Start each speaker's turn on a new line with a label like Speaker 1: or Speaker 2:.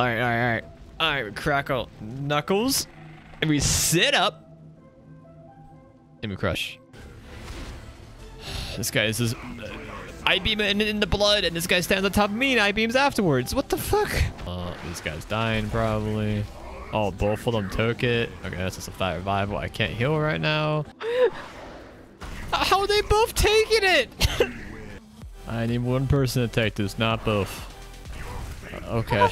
Speaker 1: All right, all right, all right. All right, we crackle knuckles, and we sit up, and we crush. This guy is just Eye Beam in, in the blood, and this guy stands on top of me, and Eye Beams afterwards. What the fuck? Uh, this guy's dying probably. Oh, both of them took it. Okay, that's just a fat revival. I can't heal right now. How are they both taking it? I need one person to take this, not both. Uh, okay.